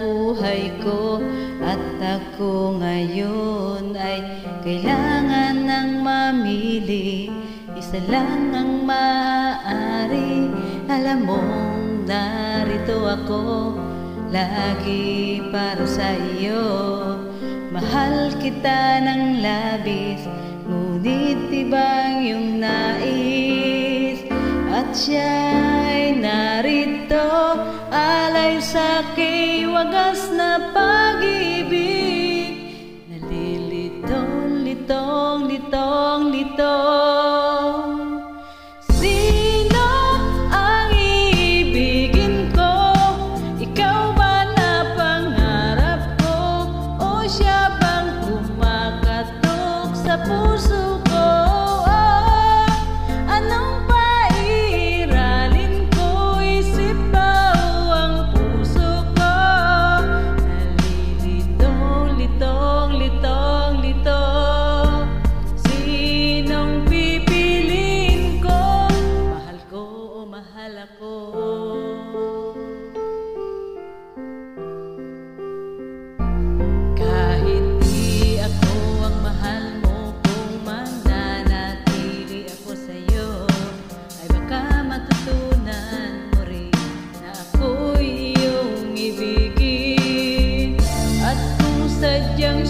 buhay ko. At ako ngayon ay kailangan ng mamili. Isa lang ang maaari. Alam mong narito ako Lagi para sa iyo. Mahal kita ng labis Ngunit ibang yung nais. At narito Alay sa aking wagas na pag-ibig Nalilitong, litong, litong, litong Sino ang iibigin ko? Ikaw ba na pangarap ko? O siya bang kumakatok sa puso mahal ako? Kahit di ako ang mahal mo Kung mananatili ako sa'yo Ay baka matutunan mo rin Na ako'y iyong ibigin At kung sadyang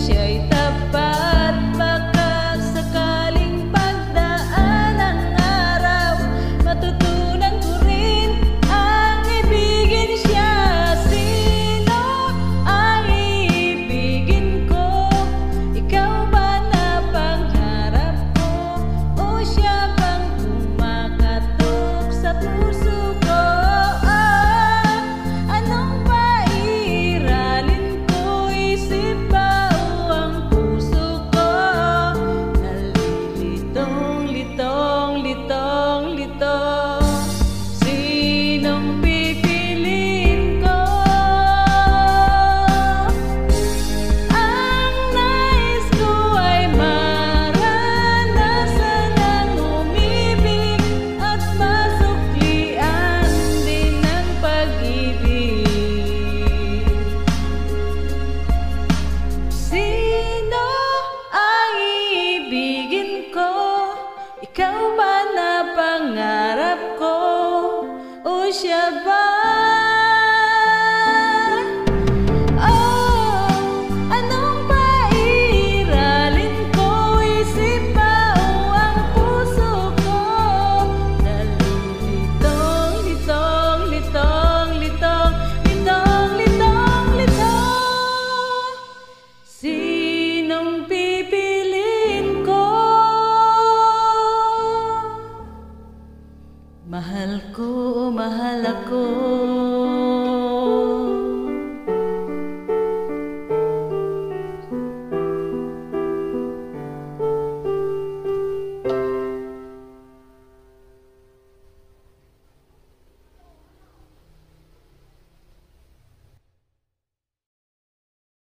Sinong pipiliin ako, mahal ako.